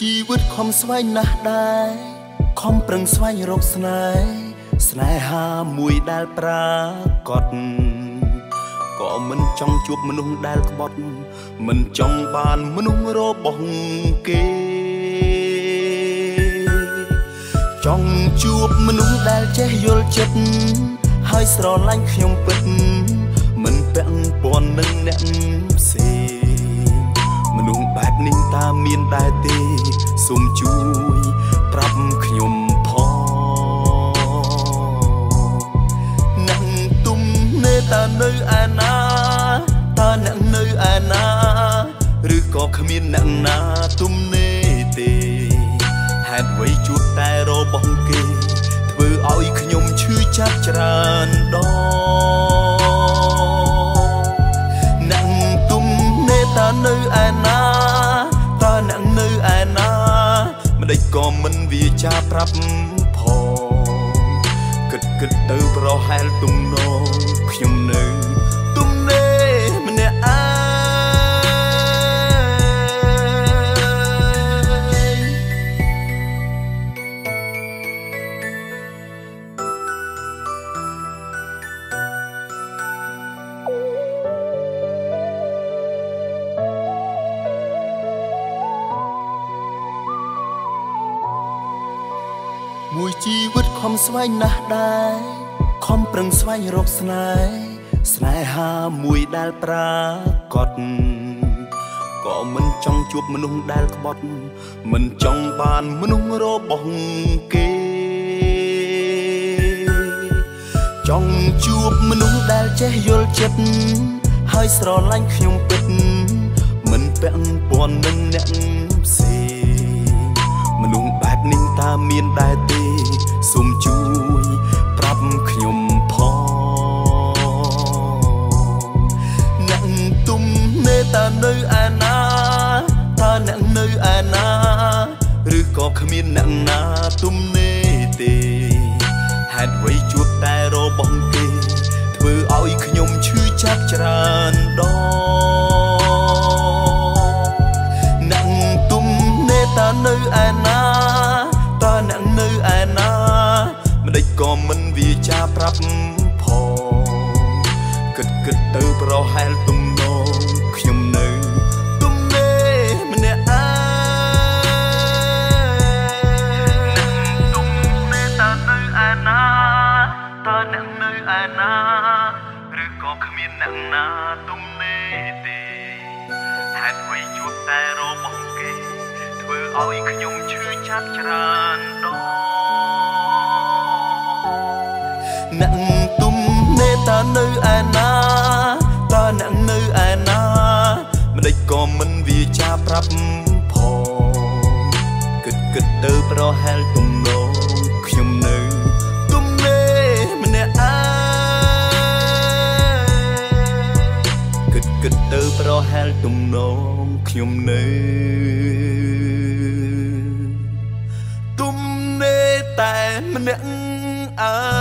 ជីវិតខំស្វែងណាស់ដែរខំប្រឹងស្វែងរកស្នេហ៍ស្នេហាមួយដែលប្រាកដក៏មិនចង់ជួបមនុស្សដែលក្បត់ មិនចង់បានមនុស្សរបស់គេចង់ជួបមនុស្សដែលចេះយល់ចិត្តហើយស្រឡាញ់ខ្ញុំពិតមិនពាក់ព័ន្ធនឹងអ្នក សូមជួយប្រាប់ខ្ញុំផងអ្នកទុំនេតើនៅឯណាតើអ្នកនៅឯណាឬក៏គ្មានអ្នកណាទុំនេទេហេតុអ្វីជួបតែរបស់គេធ្វើឲ្យខ្ញុំឈឺចាប់ច្រើន ក៏មិនវាចាប្រាប់ផងគិតគិតទៅប្រហែលទំនង មួយជីវិតខំស្វែងណាស់ដែរខំប្រឹងស្វែងរកស្នេហ៍ស្នេហាមួយដែលប្រាកដក៏មិនចង់ជួបមនុស្សដែលក្បត់មិនចង់បានមនុស្សរបស់គេចង់ជួបមនុស្សដែលចេះយល់ចិត្តហើយស្រឡាញ់ខ្ញុំពិតមិនពាក់ព័ន្ធនឹងអ្នកផ្សេងមនុស្សបែបនេះតើមានដែរទេ សូមជួយប្រាប់ខ្ញុំផងអ្នកទុំនេតើនៅឯណាតើអ្នកនៅឯណាឬក៏គ្មានអ្នកណាទុំនេទេហេតុអ្វីជួបតែរបស់គេធ្វើឲ្យខ្ញុំឈឺចាប់ច្រើនដង ទៅប្រហែលទំនងខ្ញុំនៅទុំនេម្នាក់ឯងទុំនេតើនៅឯណាតើអ្នកនៅឯណាឬក៏គ្មានអ្នកណាទុំនេទេហេតុអ្វីជួបតែរបស់គេធ្វើឲ្យខ្ញុំឈឺចាប់ច្រើនដងអ្នកទុំនេតើនៅឯណា ចាប្រាប់ផងគិតគិតទៅប្រហែលទំនងខ្ញុំនៅទុំនេម្នាក់ឯងគិតគិតទៅប្រហែលទំនងខ្ញុំនៅទុំនេតែម្នាក់ឯង